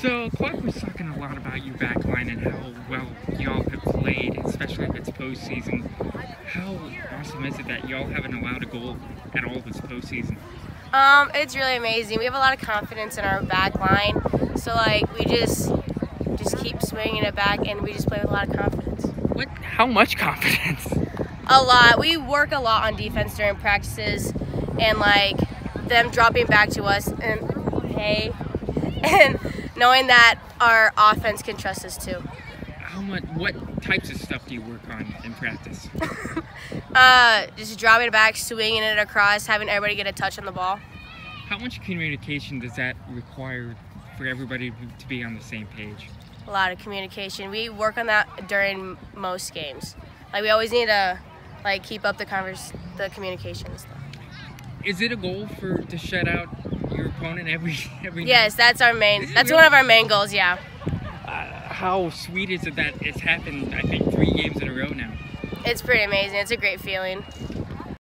So Clark was talking a lot about your back line and how well y'all have played, especially if it's postseason. How awesome is it that y'all haven't allowed a goal at all this postseason? Um, it's really amazing. We have a lot of confidence in our back line, so like we just just keep swinging it back, and we just play with a lot of confidence. What? How much confidence? A lot. We work a lot on defense during practices, and like them dropping back to us and hey, and knowing that our offense can trust us too. How much? What types of stuff do you work on in practice? Uh, just dropping it back, swinging it across, having everybody get a touch on the ball. How much communication does that require for everybody to be on the same page? A lot of communication. We work on that during most games. Like we always need to like keep up the converse, the communication and stuff. Is it a goal for to shut out your opponent every every? Yes, that's our main. That's really? one of our main goals. Yeah, Uh, how sweet is it that it's happened? I think three games in a row now. it's pretty amazing. It's a great feeling.